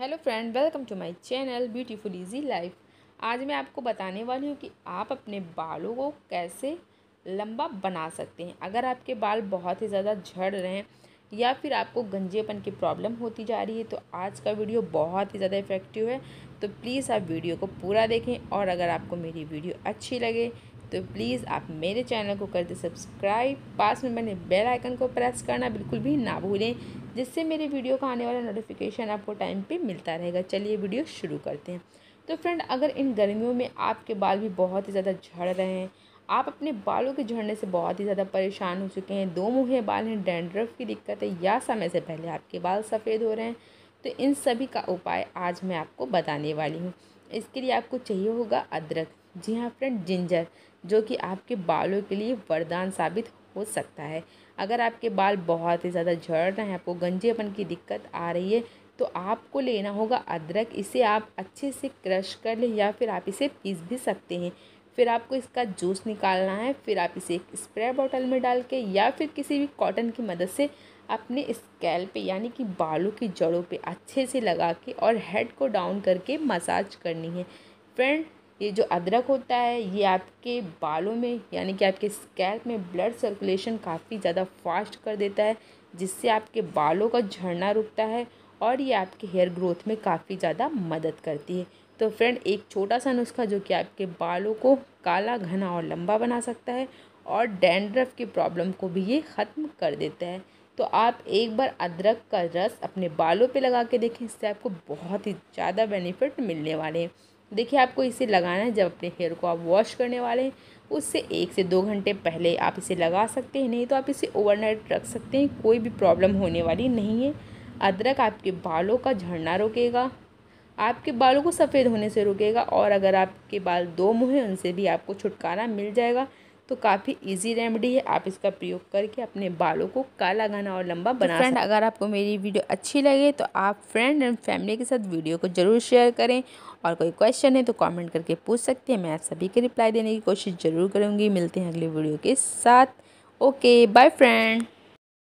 Hello friend, welcome to my channel beautiful easy life. आज मैं आपको बताने वाली हूँ कि आप अपने बालों को कैसे लंबा बना सकते हैं। अगर आपके बाल बहुत ही ज़्यादा झड़ रहे हैं या फिर आपको गंजेपन की प्रॉब्लम होती जा रही है तो आज का वीडियो बहुत ही ज़्यादा इफ़ेक्टिव है। तो प्लीज़ आप वीडियो को पूरा देखें और अगर आपको मेरी वीडियो अच्छी लगे तो प्लीज़ आप मेरे चैनल को कर दे सब्सक्राइब। पास में बने बेल आइकन को प्रेस करना बिल्कुल भी ना भूलें, जिससे मेरे वीडियो का आने वाला नोटिफिकेशन आपको टाइम पे मिलता रहेगा। चलिए वीडियो शुरू करते हैं। तो फ्रेंड, अगर इन गर्मियों में आपके बाल भी बहुत ही ज़्यादा झड़ रहे हैं, आप अपने बालों के झड़ने से बहुत ही ज़्यादा परेशान हो चुके हैं। दो मुँहे बाल हैं, डेंड्रफ की दिक्कत है, या समय से पहले आपके बाल सफ़ेद हो रहे हैं। तो इन सभी का उपाय आज मैं आपको बताने वाली हूँ। इसके लिए आपको चाहिए होगा अदरक। जी हाँ फ्रेंड जिंजर जो कि आपके बालों के लिए वरदान साबित हो सकता है। अगर आपके बाल बहुत ही ज़्यादा झड़ रहे हैं, आपको गंजेपन की दिक्कत आ रही है तो आपको लेना होगा अदरक। इसे आप अच्छे से क्रश कर लें या फिर आप इसे पीस भी सकते हैं। फिर आपको इसका जूस निकालना है, फिर आप इसे एक स्प्रे बॉटल में डाल के या फिर किसी भी कॉटन की मदद से अपने स्कैल पे, यानी कि बालों की जड़ों पे अच्छे से लगा के और हेड को डाउन करके मसाज करनी है। फ्रेंड ये जो अदरक होता है, ये आपके बालों में, यानी कि आपके स्कैल्प में ब्लड सर्कुलेशन काफ़ी ज़्यादा फास्ट कर देता है, जिससे आपके बालों का झड़ना रुकता है और ये आपके हेयर ग्रोथ में काफ़ी ज़्यादा मदद करती है। तो फ्रेंड एक छोटा सा नुस्खा जो कि आपके बालों को काला, घना और लंबा बना सकता है और डैंड्रफ की प्रॉब्लम को भी ये ख़त्म कर देता है। तो आप एक बार अदरक का रस अपने बालों पे लगा के देखें, इससे आपको बहुत ही ज़्यादा बेनिफिट मिलने वाले हैं। देखिए आपको इसे लगाना है जब अपने हेयर को आप वॉश करने वाले हैं उससे एक से दो घंटे पहले आप इसे लगा सकते हैं नहीं तो आप इसे ओवरनाइट रख सकते हैं कोई भी प्रॉब्लम होने वाली नहीं है। अदरक आपके बालों का झड़ना रोकेगा आपके बालों को सफ़ेद होने से रोकेगा और अगर आपके बाल दो मुँह हैं उनसे भी आपको छुटकारा मिल जाएगा। तो काफ़ी इजी रेमेडी है आप इसका प्रयोग करके अपने बालों को काला घना और लंबा बना फ्रेंड अगर आपको मेरी वीडियो अच्छी लगे तो आप फ्रेंड एंड फैमिली के साथ वीडियो को ज़रूर शेयर करें और कोई क्वेश्चन है तो कमेंट करके पूछ सकते हैं। मैं आप सभी के रिप्लाई देने की कोशिश ज़रूर करूँगी। मिलते हैं अगले वीडियो के साथ। Okay bye friend